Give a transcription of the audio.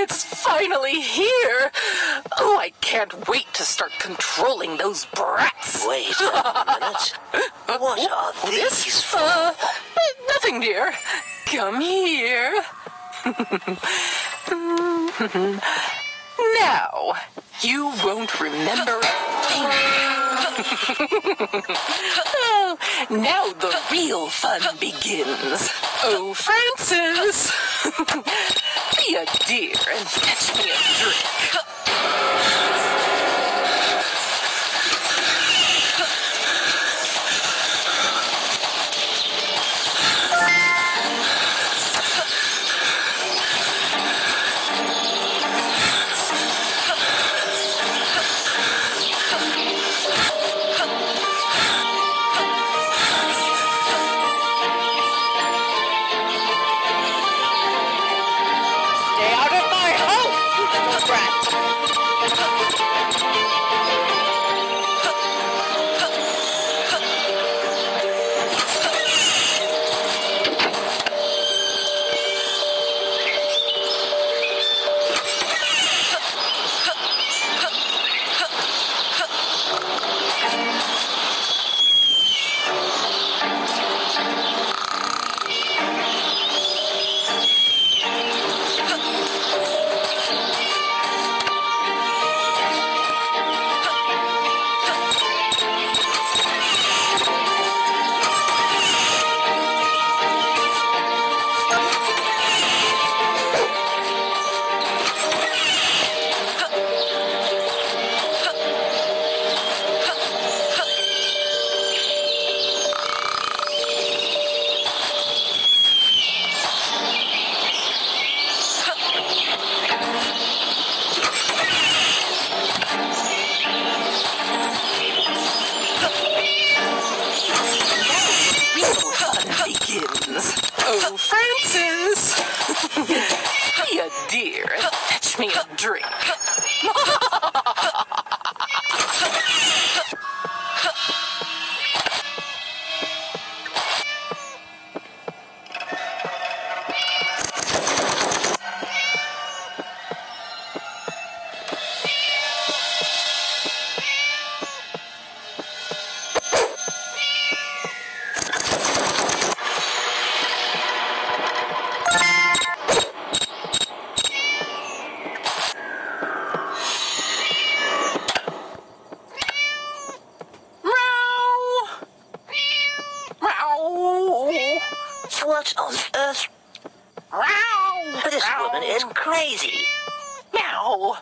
It's finally here. Oh, I can't wait to start controlling those brats. Wait a minute. What are these This? for? Uh, nothing, dear. Come here. now, you won't remember a thing. oh, now the real fun begins. Oh, Francis, be a dear and Oh, Francis, be a dear and fetch me a drink. What on earth? Meow. This woman is crazy. Meow.